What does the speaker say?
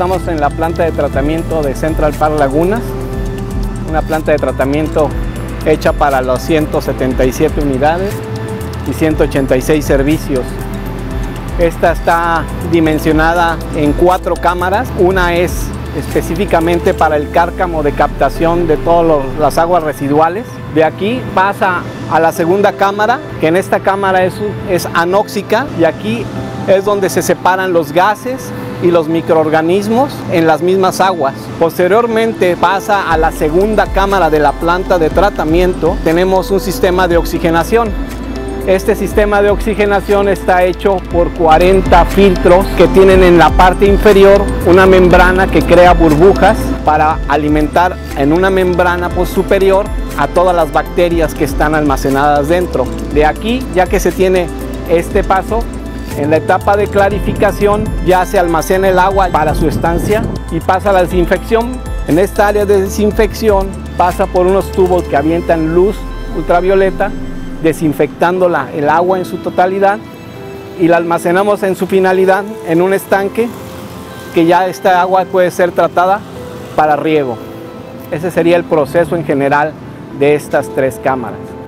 Estamos en la planta de tratamiento de Central Park Lagunas, una planta de tratamiento hecha para los 177 unidades y 186 servicios. Esta está dimensionada en cuatro cámaras. Una es específicamente para el cárcamo de captación de todas las aguas residuales. De aquí pasa a la segunda cámara, que en esta cámara es, es anóxica y aquí es donde se separan los gases y los microorganismos en las mismas aguas. Posteriormente pasa a la segunda cámara de la planta de tratamiento. Tenemos un sistema de oxigenación. Este sistema de oxigenación está hecho por 40 filtros que tienen en la parte inferior una membrana que crea burbujas para alimentar en una membrana pues, superior a todas las bacterias que están almacenadas dentro. De aquí, ya que se tiene este paso, en la etapa de clarificación ya se almacena el agua para su estancia y pasa a la desinfección. En esta área de desinfección pasa por unos tubos que avientan luz ultravioleta, desinfectando el agua en su totalidad y la almacenamos en su finalidad en un estanque que ya esta agua puede ser tratada para riego. Ese sería el proceso en general de estas tres cámaras.